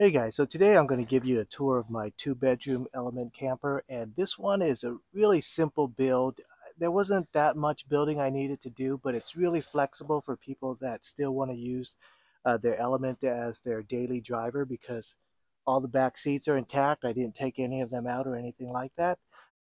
Hey guys, so today I'm going to give you a tour of my two bedroom element camper and this one is a really simple build. There wasn't that much building I needed to do, but it's really flexible for people that still want to use uh, their element as their daily driver because all the back seats are intact. I didn't take any of them out or anything like that.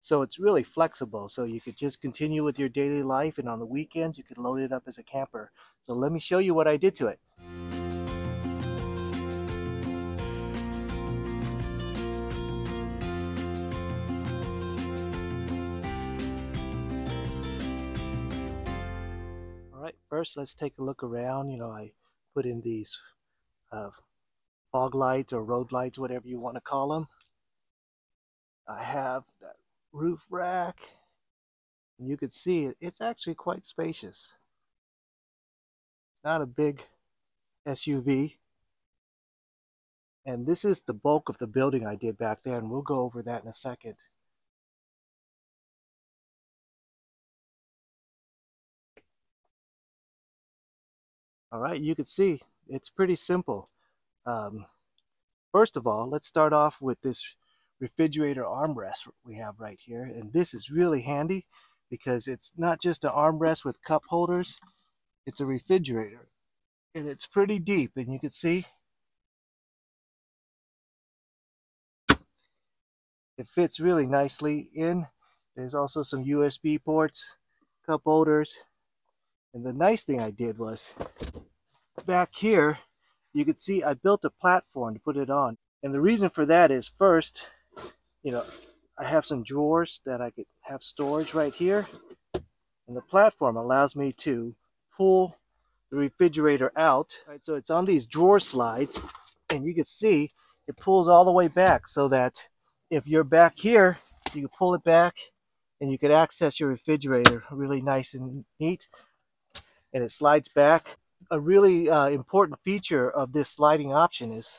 So it's really flexible. So you could just continue with your daily life and on the weekends you could load it up as a camper. So let me show you what I did to it. Right, first let's take a look around. You know, I put in these uh, fog lights or road lights, whatever you want to call them. I have that roof rack. And you can see it, it's actually quite spacious. It's not a big SUV. And this is the bulk of the building I did back there, and we'll go over that in a second. All right, you can see it's pretty simple. Um, first of all, let's start off with this refrigerator armrest we have right here. And this is really handy because it's not just an armrest with cup holders, it's a refrigerator. And it's pretty deep, and you can see it fits really nicely in. There's also some USB ports, cup holders. And the nice thing I did was back here, you can see I built a platform to put it on. And the reason for that is first, you know, I have some drawers that I could have storage right here. And the platform allows me to pull the refrigerator out. Right, so it's on these drawer slides and you can see it pulls all the way back so that if you're back here, you can pull it back and you can access your refrigerator really nice and neat. And it slides back a really uh, important feature of this sliding option is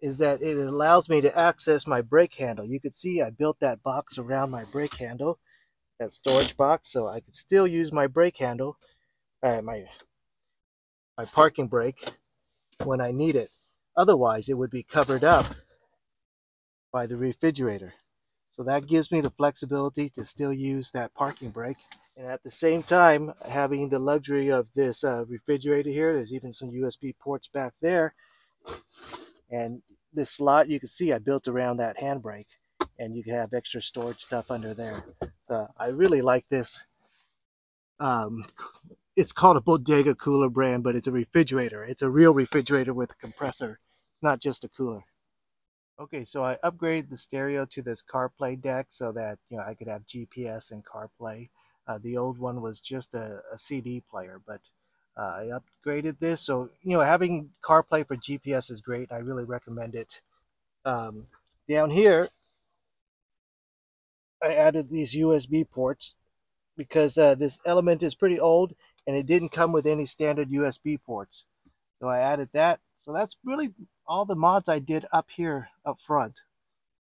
is that it allows me to access my brake handle. You can see I built that box around my brake handle, that storage box, so I could still use my brake handle, uh, my my parking brake when I need it. Otherwise, it would be covered up by the refrigerator. So that gives me the flexibility to still use that parking brake and at the same time, having the luxury of this uh, refrigerator here, there's even some USB ports back there. And this slot, you can see I built around that handbrake and you can have extra storage stuff under there. Uh, I really like this. Um, it's called a Bodega cooler brand, but it's a refrigerator. It's a real refrigerator with a compressor. It's not just a cooler. Okay, so I upgraded the stereo to this CarPlay deck so that you know I could have GPS and CarPlay. Uh, the old one was just a, a CD player, but uh, I upgraded this. So, you know, having CarPlay for GPS is great. I really recommend it. Um, down here, I added these USB ports because uh, this element is pretty old and it didn't come with any standard USB ports. So I added that. So that's really all the mods I did up here up front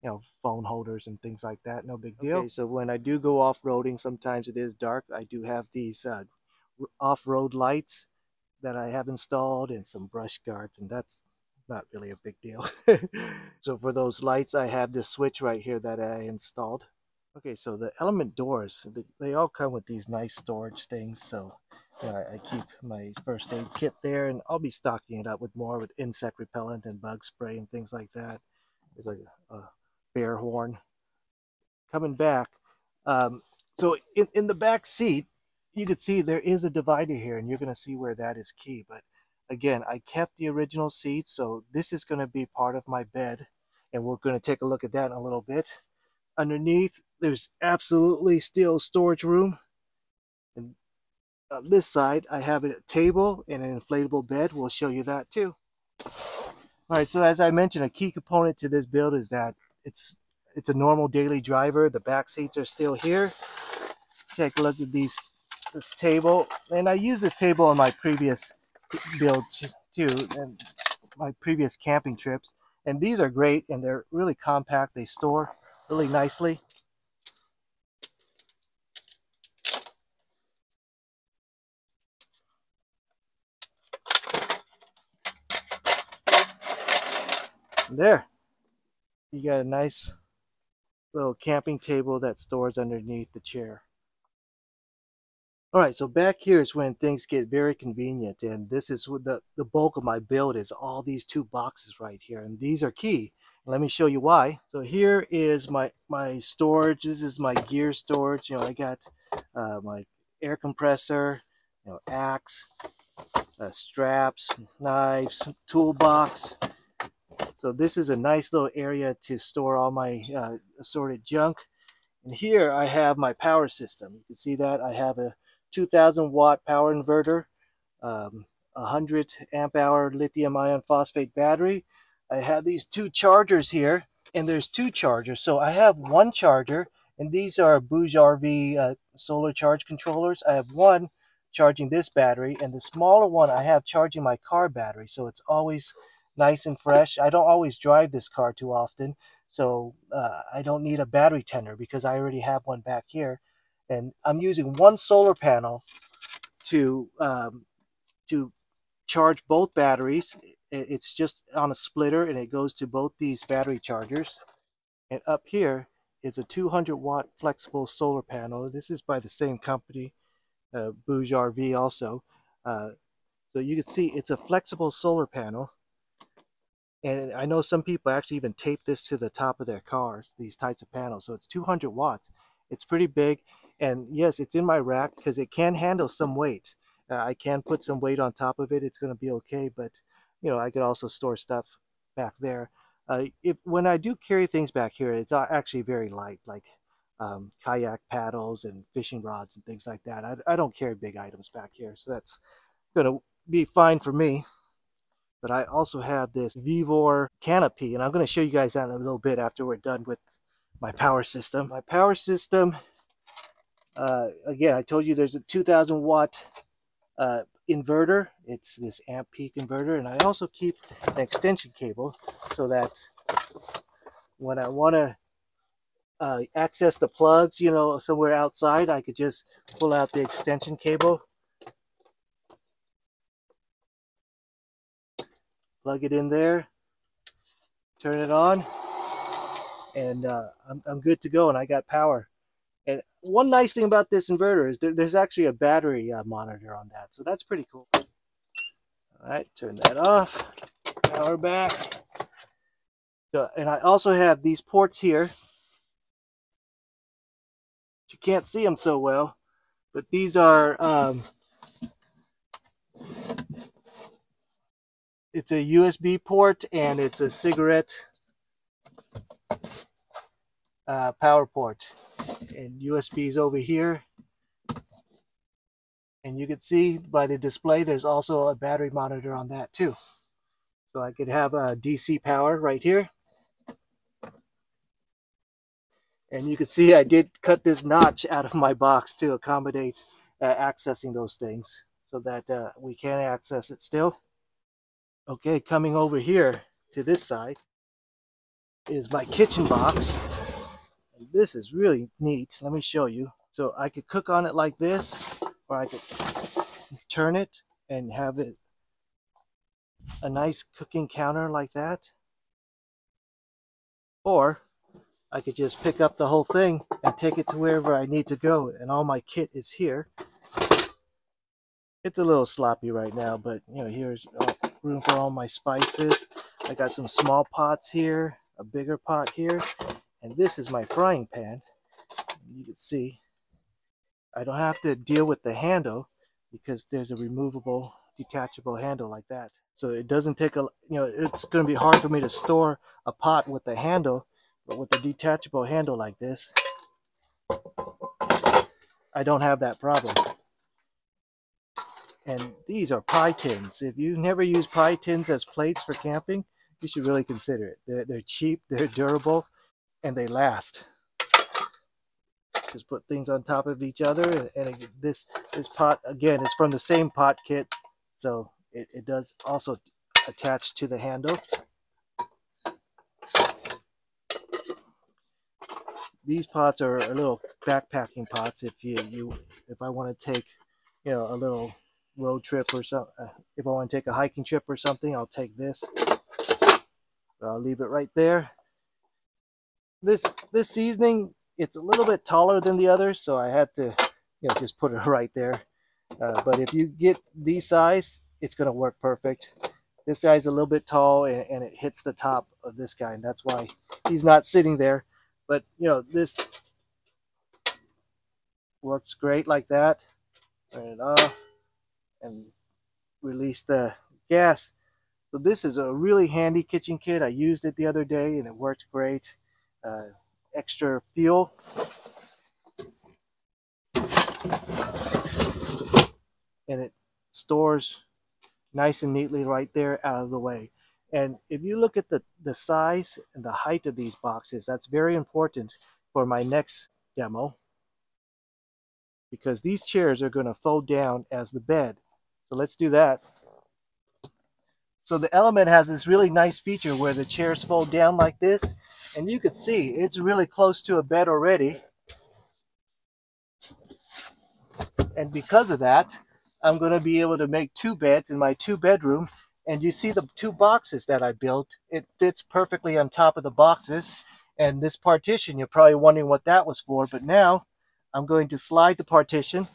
you know, phone holders and things like that. No big deal. Okay, so when I do go off-roading, sometimes it is dark. I do have these uh, off-road lights that I have installed and some brush guards, and that's not really a big deal. so for those lights, I have this switch right here that I installed. Okay, so the element doors, they all come with these nice storage things. So you know, I keep my first aid kit there, and I'll be stocking it up with more with insect repellent and bug spray and things like that. There's like a, a bear horn coming back. Um, so in, in the back seat, you can see there is a divider here and you're going to see where that is key. But again, I kept the original seat. So this is going to be part of my bed and we're going to take a look at that in a little bit. Underneath, there's absolutely still storage room. And on this side, I have a table and an inflatable bed. We'll show you that too. All right, so as I mentioned, a key component to this build is that it's it's a normal daily driver. The back seats are still here. Take a look at these this table, and I used this table on my previous build too, and my previous camping trips. And these are great, and they're really compact. They store really nicely. There, you got a nice little camping table that stores underneath the chair. All right, so back here is when things get very convenient, and this is the, the bulk of my build is all these two boxes right here, and these are key. Let me show you why. So here is my, my storage. This is my gear storage. You know, I got uh, my air compressor, you know, axe, uh, straps, knives, toolbox. So this is a nice little area to store all my uh, assorted junk. And here I have my power system. You can see that I have a 2000 watt power inverter, um, 100 amp hour lithium ion phosphate battery. I have these two chargers here, and there's two chargers. So I have one charger, and these are Bouge RV uh, solar charge controllers. I have one charging this battery, and the smaller one I have charging my car battery. So it's always nice and fresh. I don't always drive this car too often, so uh, I don't need a battery tender because I already have one back here and I'm using one solar panel to um, to charge both batteries. It's just on a splitter and it goes to both these battery chargers. And up here is a 200 watt flexible solar panel. This is by the same company, uh, Bouge RV also. Uh, so you can see it's a flexible solar panel. And I know some people actually even tape this to the top of their cars, these types of panels. So it's 200 watts. It's pretty big. And yes, it's in my rack because it can handle some weight. Uh, I can put some weight on top of it. It's going to be okay. But, you know, I could also store stuff back there. Uh, if When I do carry things back here, it's actually very light, like um, kayak paddles and fishing rods and things like that. I, I don't carry big items back here. So that's going to be fine for me but I also have this Vevor canopy and I'm going to show you guys that in a little bit after we're done with my power system. My power system uh, again, I told you there's a 2000 watt uh, inverter. It's this Ampeak inverter. And I also keep an extension cable so that when I want to uh, access the plugs, you know, somewhere outside, I could just pull out the extension cable, plug it in there, turn it on, and uh, I'm, I'm good to go and I got power. And one nice thing about this inverter is there, there's actually a battery uh, monitor on that. So that's pretty cool. All right, turn that off. Power back. So, and I also have these ports here. You can't see them so well, but these are um, it's a USB port and it's a cigarette uh, power port and USB is over here. And you can see by the display, there's also a battery monitor on that too. So I could have a DC power right here. And you can see I did cut this notch out of my box to accommodate uh, accessing those things so that uh, we can access it still. Okay, coming over here to this side is my kitchen box this is really neat. Let me show you. So I could cook on it like this, or I could turn it and have it a nice cooking counter like that. Or I could just pick up the whole thing and take it to wherever I need to go. And all my kit is here. It's a little sloppy right now, but you know, here's room for all my spices. I got some small pots here, a bigger pot here, and this is my frying pan. You can see I don't have to deal with the handle because there's a removable detachable handle like that. So it doesn't take a, you know, it's going to be hard for me to store a pot with the handle, but with a detachable handle like this, I don't have that problem. And these are pie tins. If you never use pie tins as plates for camping, you should really consider it. They're, they're cheap, they're durable, and they last. Just put things on top of each other, and this this pot again is from the same pot kit, so it, it does also attach to the handle. These pots are a little backpacking pots. If you you if I want to take you know a little road trip or something, uh, if I want to take a hiking trip or something, I'll take this I'll leave it right there. This this seasoning, it's a little bit taller than the others, so I had to you know, just put it right there. Uh, but if you get these size, it's going to work perfect. This guy's a little bit tall and, and it hits the top of this guy, and that's why he's not sitting there. But, you know, this works great like that. Turn it off and release the gas. So this is a really handy kitchen kit. I used it the other day and it worked great. Uh, extra fuel. And it stores nice and neatly right there out of the way. And if you look at the, the size and the height of these boxes, that's very important for my next demo because these chairs are going to fold down as the bed. So let's do that. So the Element has this really nice feature where the chairs fold down like this. And you can see it's really close to a bed already. And because of that, I'm going to be able to make two beds in my two bedroom. And you see the two boxes that I built. It fits perfectly on top of the boxes. And this partition, you're probably wondering what that was for. But now I'm going to slide the partition.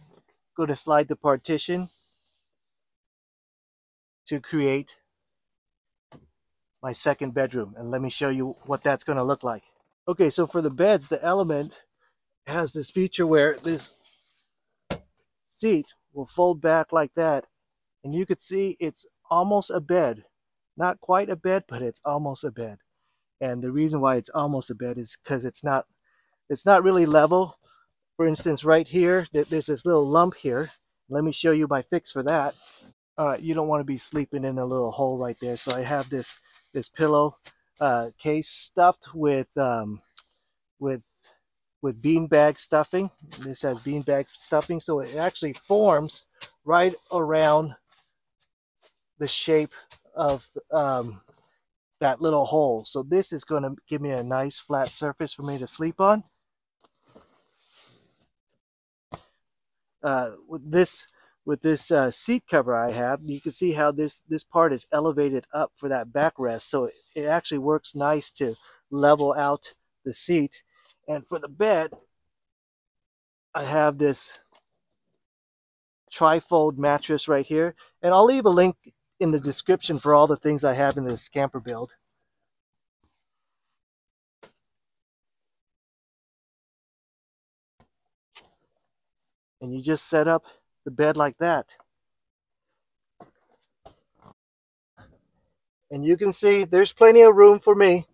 Go to slide the partition to create my second bedroom. And let me show you what that's going to look like. Okay, so for the beds, the Element has this feature where this seat will fold back like that. And you could see it's almost a bed. Not quite a bed, but it's almost a bed. And the reason why it's almost a bed is because it's not it's not really level. For instance, right here, there's this little lump here. Let me show you my fix for that. All right, you don't want to be sleeping in a little hole right there. So I have this this pillow uh, case stuffed with um, with with beanbag stuffing. This has beanbag stuffing, so it actually forms right around the shape of um, that little hole. So this is going to give me a nice flat surface for me to sleep on. Uh, with this with this uh, seat cover I have, you can see how this this part is elevated up for that backrest. So it, it actually works nice to level out the seat and for the bed, I have this trifold mattress right here. And I'll leave a link in the description for all the things I have in this camper build. And you just set up the bed like that. And you can see there's plenty of room for me.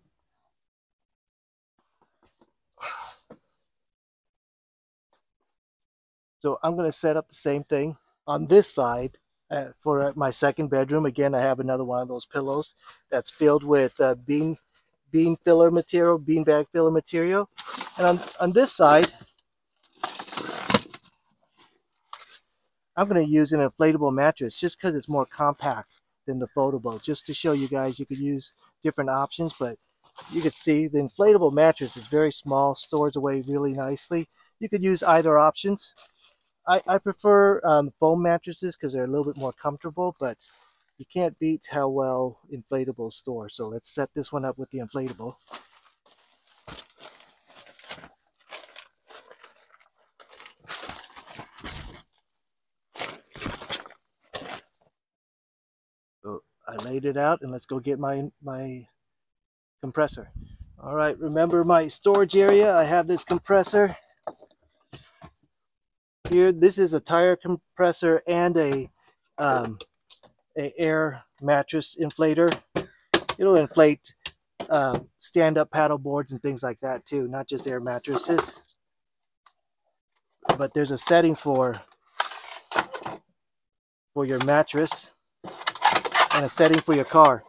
So I'm going to set up the same thing on this side uh, for my second bedroom. Again, I have another one of those pillows that's filled with uh, bean bean filler material, bean bag filler material. And on, on this side, I'm going to use an inflatable mattress just because it's more compact than the foldable. Just to show you guys, you could use different options, but you can see the inflatable mattress is very small, stores away really nicely. You could use either options. I, I prefer um, foam mattresses because they're a little bit more comfortable, but you can't beat how well inflatable store. So let's set this one up with the inflatable. So I laid it out and let's go get my, my compressor. All right, remember my storage area. I have this compressor here this is a tire compressor and a um, a air mattress inflator it'll inflate uh, stand-up paddle boards and things like that too not just air mattresses but there's a setting for for your mattress and a setting for your car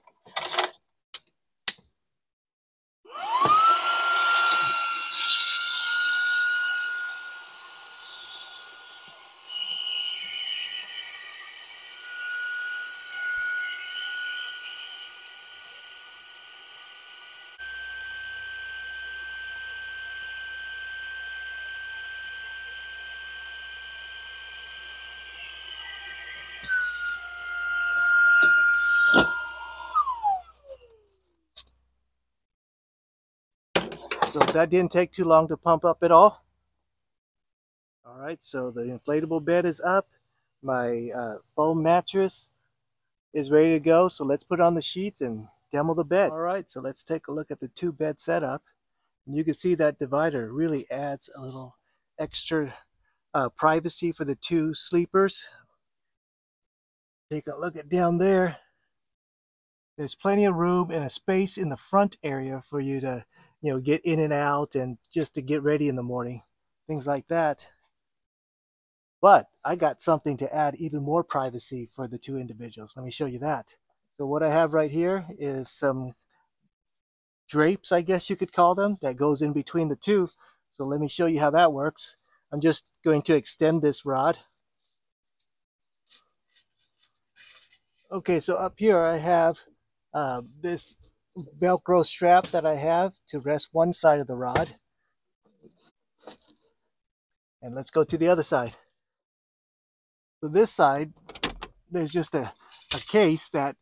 So that didn't take too long to pump up at all. All right, so the inflatable bed is up. My uh, foam mattress is ready to go. So let's put on the sheets and demo the bed. All right, so let's take a look at the two bed setup. And you can see that divider really adds a little extra uh, privacy for the two sleepers. Take a look at down there. There's plenty of room and a space in the front area for you to, you know, get in and out and just to get ready in the morning, things like that. But I got something to add even more privacy for the two individuals. Let me show you that. So what I have right here is some drapes, I guess you could call them, that goes in between the two. So let me show you how that works. I'm just going to extend this rod. Okay, so up here I have uh, this Velcro strap that I have to rest one side of the rod. And let's go to the other side. So this side, there's just a, a case that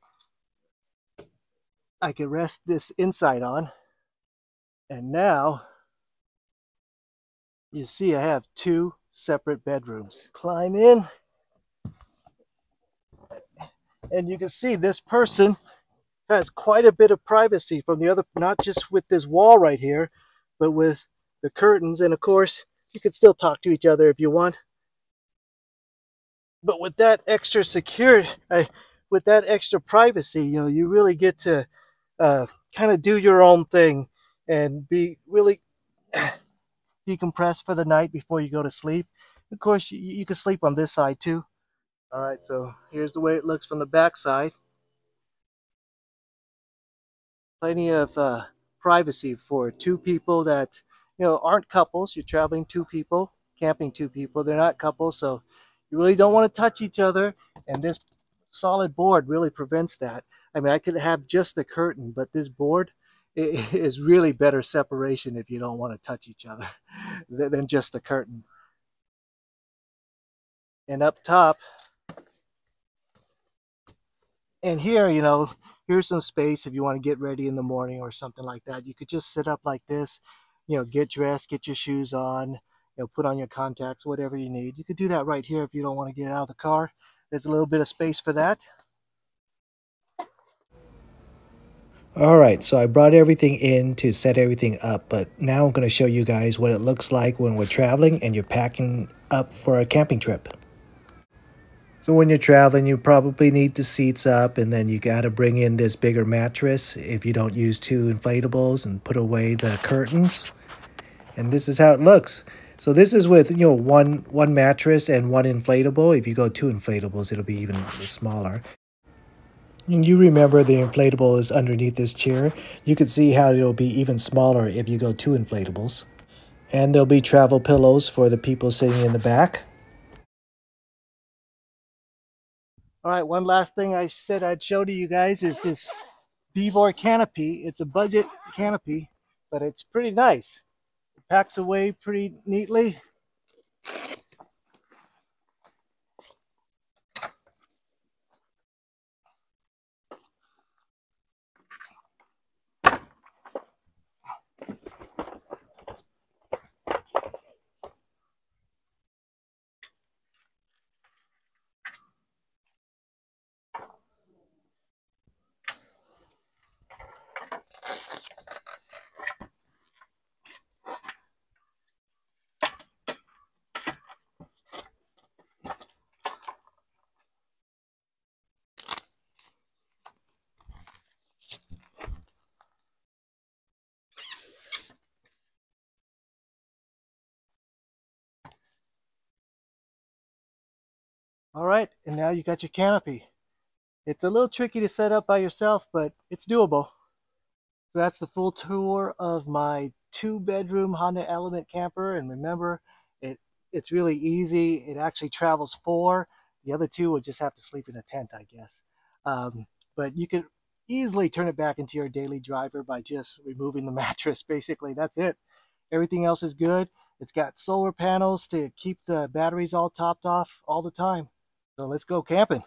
I can rest this inside on. And now you see I have two separate bedrooms. Climb in. And you can see this person has quite a bit of privacy from the other, not just with this wall right here, but with the curtains. And of course, you can still talk to each other if you want. But with that extra security, with that extra privacy, you know, you really get to uh, kind of do your own thing and be really decompress for the night before you go to sleep. Of course, you, you can sleep on this side too. All right, so here's the way it looks from the back side. Plenty of uh, privacy for two people that, you know, aren't couples. You're traveling two people, camping two people. They're not couples, so you really don't want to touch each other. And this solid board really prevents that. I mean, I could have just a curtain, but this board, is really better separation if you don't want to touch each other than just the curtain. And up top, and here, you know, here's some space if you want to get ready in the morning or something like that. You could just sit up like this, you know, get dressed, get your shoes on, you know, put on your contacts, whatever you need. You could do that right here if you don't want to get out of the car. There's a little bit of space for that. All right, so I brought everything in to set everything up, but now I'm going to show you guys what it looks like when we're traveling and you're packing up for a camping trip. So when you're traveling, you probably need the seats up and then you got to bring in this bigger mattress if you don't use two inflatables and put away the curtains. And this is how it looks. So this is with, you know, one one mattress and one inflatable. If you go two inflatables, it'll be even smaller. And you remember the inflatable is underneath this chair. You can see how it'll be even smaller if you go two inflatables. And there'll be travel pillows for the people sitting in the back. All right, one last thing I said I'd show to you guys is this Vevor canopy. It's a budget canopy, but it's pretty nice. It packs away pretty neatly. All right, and now you got your canopy. It's a little tricky to set up by yourself, but it's doable. So that's the full tour of my two bedroom Honda Element camper. And remember, it it's really easy. It actually travels four. The other two will just have to sleep in a tent, I guess. Um, but you can easily turn it back into your daily driver by just removing the mattress. Basically, that's it. Everything else is good. It's got solar panels to keep the batteries all topped off all the time. So let's go camping.